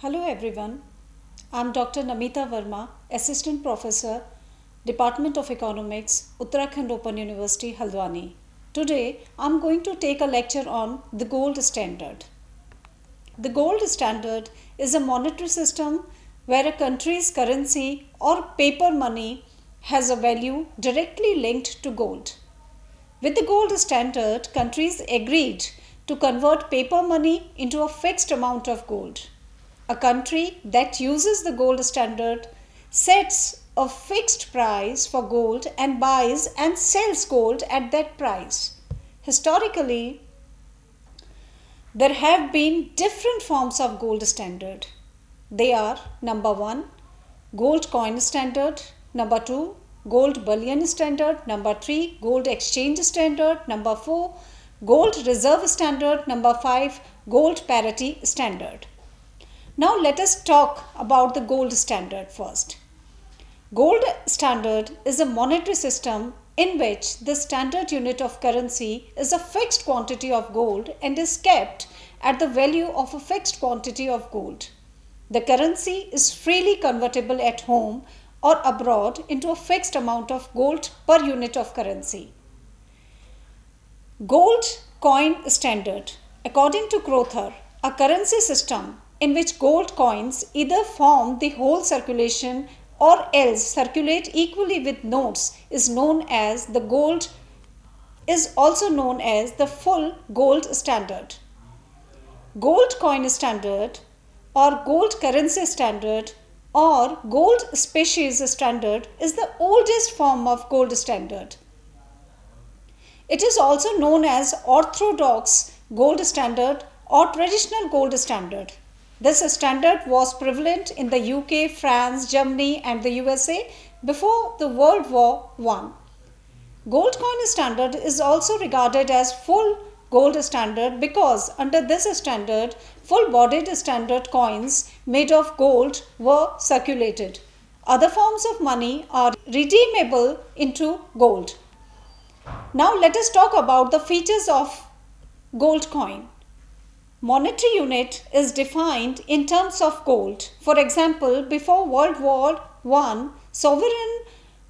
Hello everyone. I'm Dr. Namita Verma, Assistant Professor, Department of Economics, Uttarakhand Open University, Haldwani. Today, I'm going to take a lecture on the gold standard. The gold standard is a monetary system where a country's currency or paper money has a value directly linked to gold. With the gold standard, countries agreed to convert paper money into a fixed amount of gold. A country that uses the gold standard sets a fixed price for gold and buys and sells gold at that price. Historically, there have been different forms of gold standard. They are number 1 gold coin standard, number 2 gold bullion standard, number 3 gold exchange standard, number 4 gold reserve standard, number 5 gold parity standard. Now let us talk about the gold standard first. Gold standard is a monetary system in which the standard unit of currency is a fixed quantity of gold and is kept at the value of a fixed quantity of gold. The currency is freely convertible at home or abroad into a fixed amount of gold per unit of currency. Gold coin standard. According to Crowther, a currency system in which gold coins either form the whole circulation or else circulate equally with notes is known as the gold is also known as the full gold standard. Gold coin standard or gold currency standard or gold species standard is the oldest form of gold standard. It is also known as orthodox gold standard or traditional gold standard. This standard was prevalent in the UK, France, Germany and the USA before the World War I. Gold coin standard is also regarded as full gold standard because under this standard full bodied standard coins made of gold were circulated. Other forms of money are redeemable into gold. Now let us talk about the features of gold coin. Monetary unit is defined in terms of gold. For example, before World War I, sovereign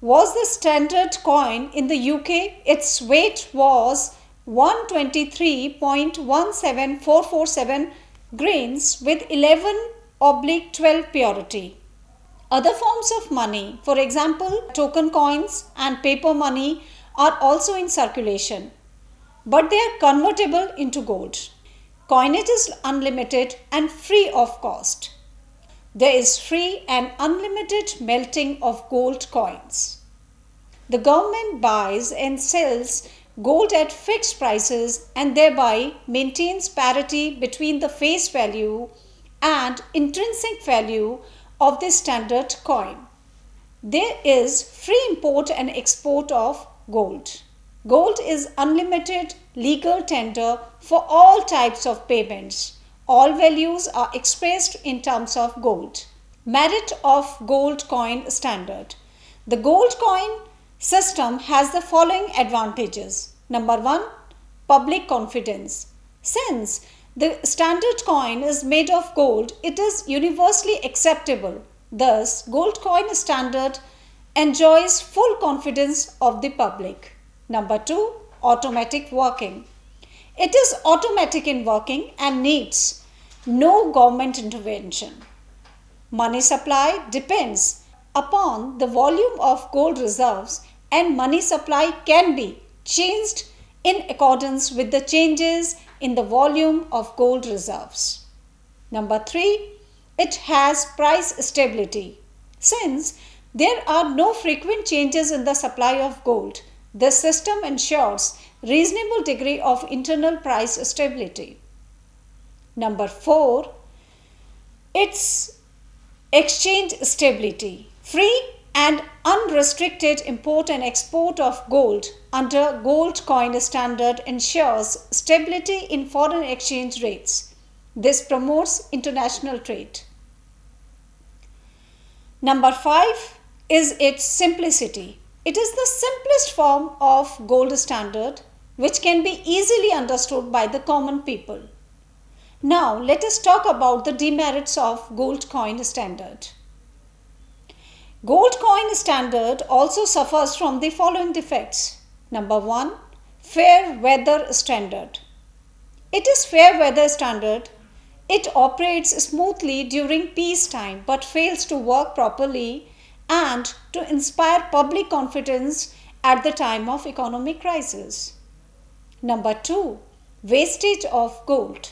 was the standard coin in the UK. Its weight was 123.17447 grains with 11 oblique 12 purity. Other forms of money, for example, token coins and paper money are also in circulation, but they are convertible into gold. Coinage is unlimited and free of cost. There is free and unlimited melting of gold coins. The government buys and sells gold at fixed prices and thereby maintains parity between the face value and intrinsic value of the standard coin. There is free import and export of gold. Gold is unlimited legal tender for all types of payments. All values are expressed in terms of gold. Merit of gold coin standard. The gold coin system has the following advantages. Number 1. Public confidence. Since the standard coin is made of gold, it is universally acceptable. Thus, gold coin standard enjoys full confidence of the public. Number two, automatic working. It is automatic in working and needs no government intervention. Money supply depends upon the volume of gold reserves and money supply can be changed in accordance with the changes in the volume of gold reserves. Number three, it has price stability. Since there are no frequent changes in the supply of gold, this system ensures reasonable degree of internal price stability. Number 4. Its exchange stability. Free and unrestricted import and export of gold under gold coin standard ensures stability in foreign exchange rates. This promotes international trade. Number 5 is its simplicity. It is the simplest form of gold standard which can be easily understood by the common people. Now let us talk about the demerits of gold coin standard. Gold coin standard also suffers from the following defects. Number 1. Fair weather standard. It is fair weather standard. It operates smoothly during peacetime but fails to work properly and to inspire public confidence at the time of economic crisis. Number 2. Wastage of gold.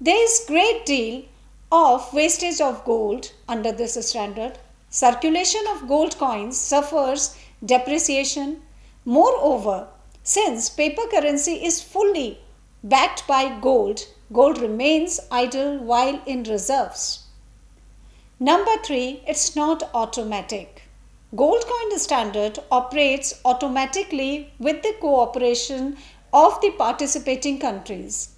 There is great deal of wastage of gold under this standard Circulation of gold coins suffers depreciation. Moreover, since paper currency is fully backed by gold, gold remains idle while in reserves. Number 3, it's not automatic. Gold coin standard operates automatically with the cooperation of the participating countries.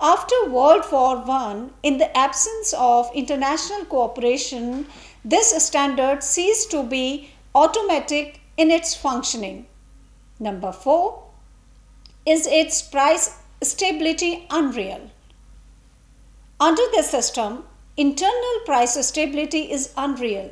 After World War I, in the absence of international cooperation, this standard ceased to be automatic in its functioning. Number 4 is its price stability unreal. Under this system, internal price stability is unreal.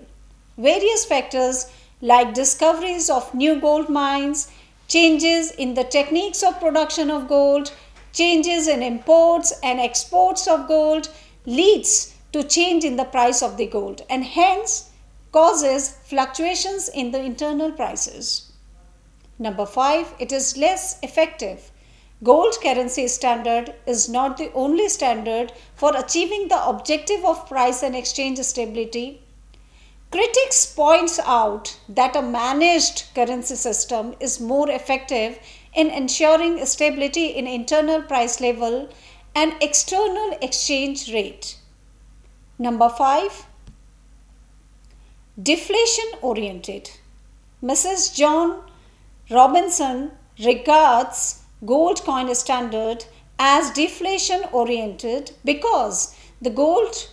Various factors like discoveries of new gold mines, changes in the techniques of production of gold, changes in imports and exports of gold leads to change in the price of the gold and hence causes fluctuations in the internal prices. Number 5. It is less effective. Gold currency standard is not the only standard for achieving the objective of price and exchange stability. Critics points out that a managed currency system is more effective in ensuring stability in internal price level and external exchange rate. Number 5. Deflation oriented. Mrs. Joan Robinson regards gold coin standard as deflation oriented because the gold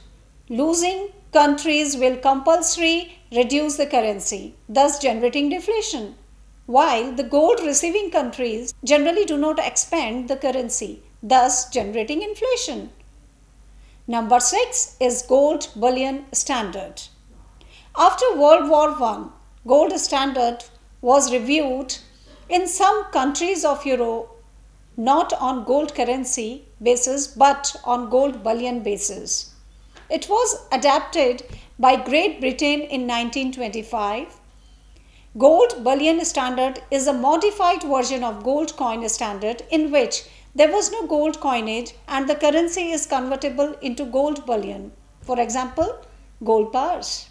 losing countries will compulsory reduce the currency, thus generating deflation, while the gold receiving countries generally do not expand the currency, thus generating inflation. Number 6 is gold bullion standard. After World War I, gold standard was reviewed in some countries of Europe not on gold currency basis but on gold bullion basis. It was adapted by Great Britain in 1925. Gold bullion standard is a modified version of gold coin standard in which there was no gold coinage and the currency is convertible into gold bullion. For example, gold bars.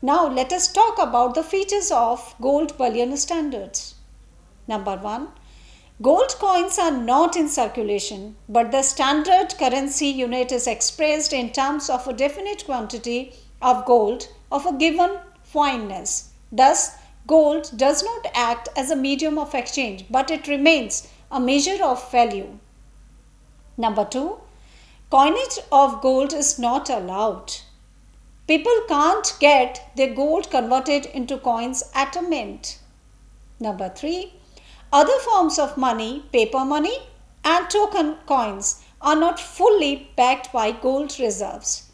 Now let us talk about the features of gold bullion standards. Number 1. Gold coins are not in circulation, but the standard currency unit is expressed in terms of a definite quantity of gold of a given fineness. Thus, gold does not act as a medium of exchange, but it remains a measure of value. Number two, coinage of gold is not allowed. People can't get their gold converted into coins at a mint. Number three, other forms of money, paper money and token coins are not fully backed by gold reserves.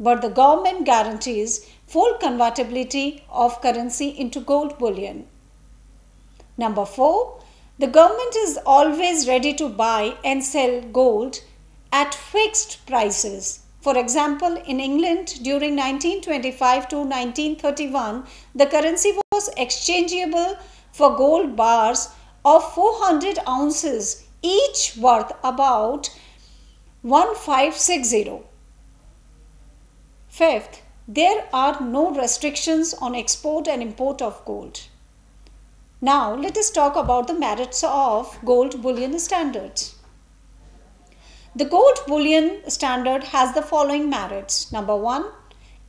But the government guarantees full convertibility of currency into gold bullion. Number four, the government is always ready to buy and sell gold at fixed prices. For example, in England during 1925 to 1931, the currency was exchangeable for gold bars of 400 ounces, each worth about 1560. Fifth, there are no restrictions on export and import of gold. Now let us talk about the merits of gold bullion standards. The gold bullion standard has the following merits. Number one,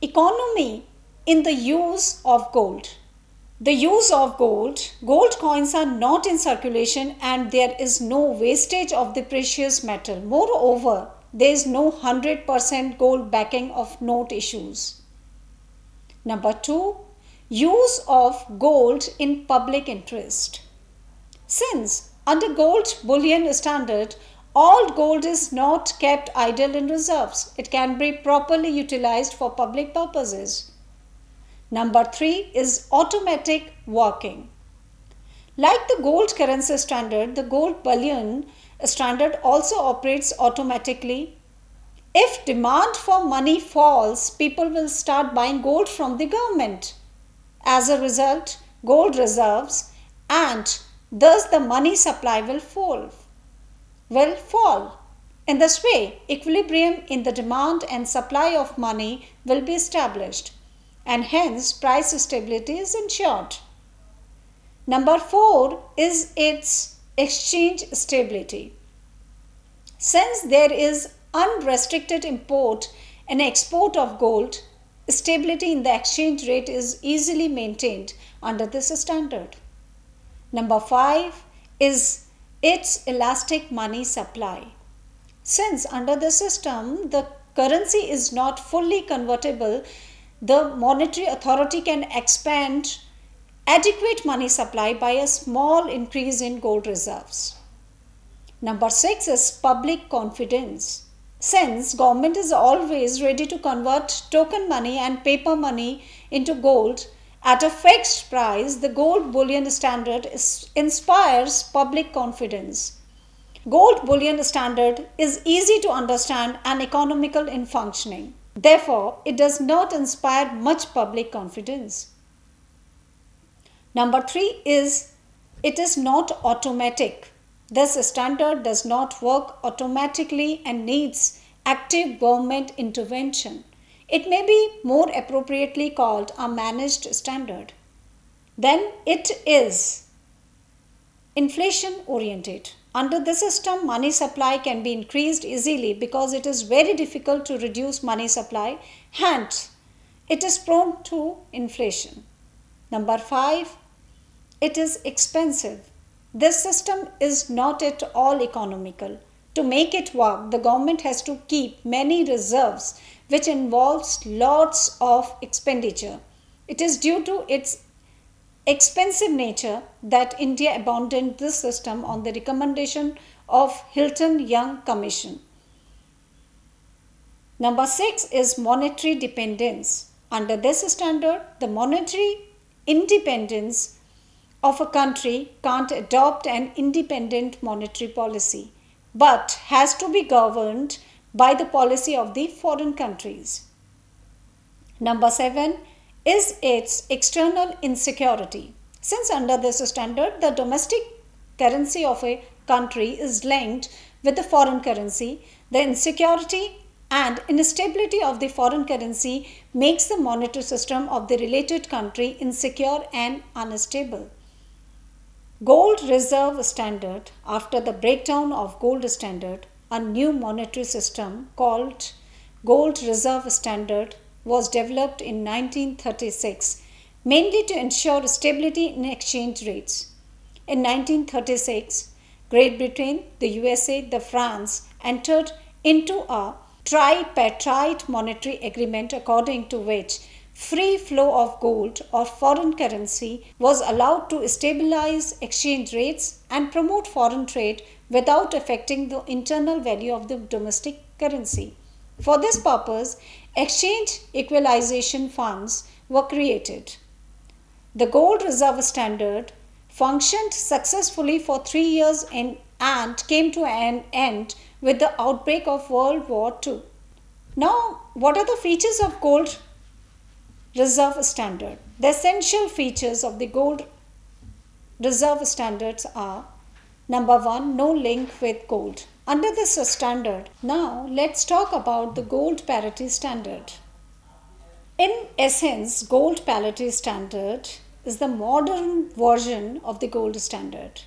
economy in the use of gold. The use of gold, gold coins are not in circulation and there is no wastage of the precious metal. Moreover, there is no 100% gold backing of note issues. Number two, use of gold in public interest. Since under gold bullion standard, all gold is not kept idle in reserves. It can be properly utilized for public purposes. Number three is automatic working. Like the gold currency standard, the gold bullion standard also operates automatically. If demand for money falls, people will start buying gold from the government. As a result, gold reserves and thus the money supply will fall will fall. In this way, equilibrium in the demand and supply of money will be established and hence price stability is ensured. Number 4 is its exchange stability. Since there is unrestricted import and export of gold, stability in the exchange rate is easily maintained under this standard. Number 5 is its elastic money supply. Since under the system the currency is not fully convertible, the monetary authority can expand adequate money supply by a small increase in gold reserves. Number 6 is public confidence. Since government is always ready to convert token money and paper money into gold, at a fixed price, the gold bullion standard inspires public confidence. Gold bullion standard is easy to understand and economical in functioning. Therefore, it does not inspire much public confidence. Number three is it is not automatic. This standard does not work automatically and needs active government intervention. It may be more appropriately called a managed standard. Then it is inflation oriented. Under this system, money supply can be increased easily because it is very difficult to reduce money supply. Hence, it is prone to inflation. Number five, it is expensive. This system is not at all economical. To make it work, the government has to keep many reserves which involves lots of expenditure. It is due to its expensive nature that India abandoned this system on the recommendation of Hilton Young Commission. Number six is monetary dependence. Under this standard, the monetary independence of a country can't adopt an independent monetary policy but has to be governed by the policy of the foreign countries. Number seven is its external insecurity. Since under this standard, the domestic currency of a country is linked with the foreign currency, the insecurity and instability of the foreign currency makes the monetary system of the related country insecure and unstable. Gold Reserve Standard after the breakdown of gold standard a new monetary system called Gold Reserve Standard was developed in 1936 mainly to ensure stability in exchange rates. In 1936, Great Britain, the USA, the France entered into a tripartite monetary agreement according to which free flow of gold or foreign currency was allowed to stabilize exchange rates and promote foreign trade without affecting the internal value of the domestic currency. For this purpose, exchange equalization funds were created. The gold reserve standard functioned successfully for three years in, and came to an end with the outbreak of World War II. Now, what are the features of gold reserve standard? The essential features of the gold reserve standards are Number one, no link with gold. Under this standard, now let's talk about the gold parity standard. In essence, gold parity standard is the modern version of the gold standard.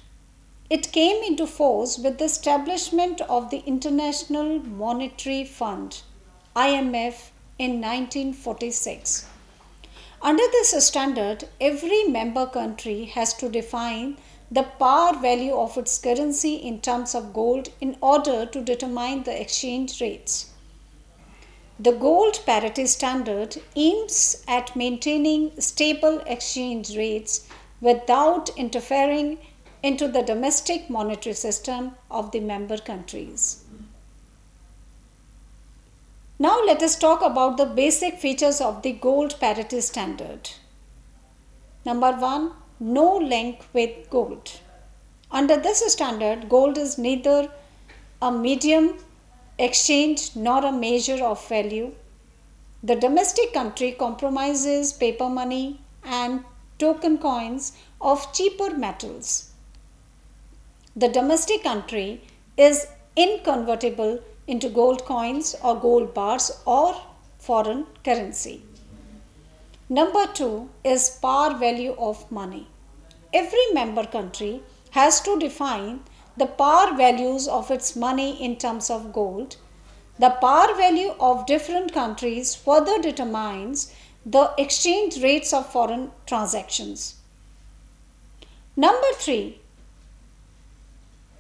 It came into force with the establishment of the International Monetary Fund IMF in 1946. Under this standard, every member country has to define the par value of its currency in terms of gold in order to determine the exchange rates. The gold parity standard aims at maintaining stable exchange rates without interfering into the domestic monetary system of the member countries. Now let us talk about the basic features of the gold parity standard. Number 1 no link with gold. Under this standard, gold is neither a medium exchange nor a measure of value. The domestic country compromises paper money and token coins of cheaper metals. The domestic country is inconvertible into gold coins or gold bars or foreign currency. Number two is par value of money. Every member country has to define the par values of its money in terms of gold. The par value of different countries further determines the exchange rates of foreign transactions. Number three,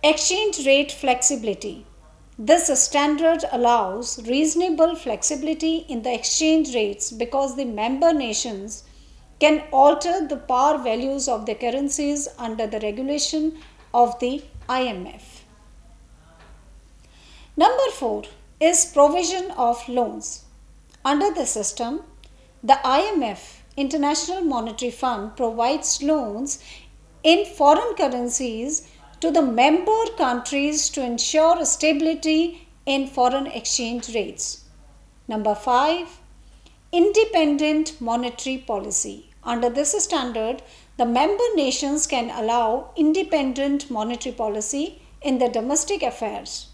exchange rate flexibility. This standard allows reasonable flexibility in the exchange rates because the member nations can alter the par values of the currencies under the regulation of the IMF. Number 4 is provision of loans. Under the system, the IMF, International Monetary Fund, provides loans in foreign currencies to the member countries to ensure stability in foreign exchange rates. Number 5. Independent monetary policy. Under this standard, the member nations can allow independent monetary policy in their domestic affairs.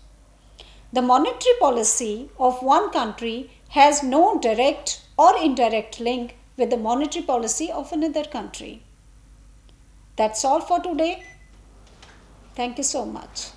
The monetary policy of one country has no direct or indirect link with the monetary policy of another country. That's all for today. Thank you so much.